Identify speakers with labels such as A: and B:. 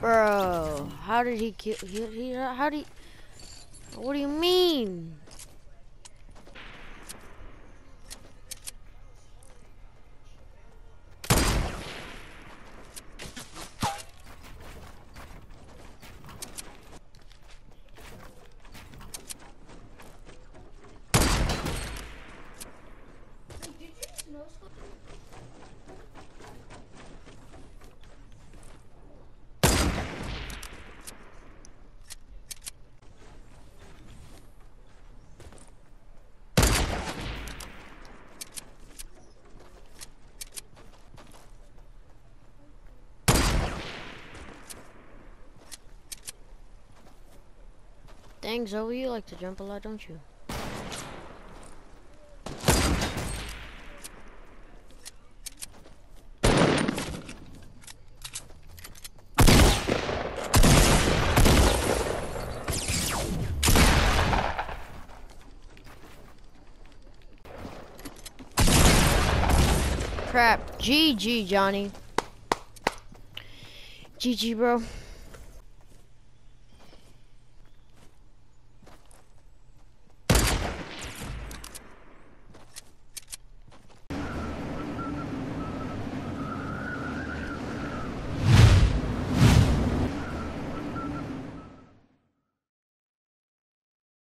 A: Bro, how did he kill? He, he, how did? He, what do you mean? Dang, Zoe, you like to jump a lot, don't you? Crap. GG, Johnny. GG, bro.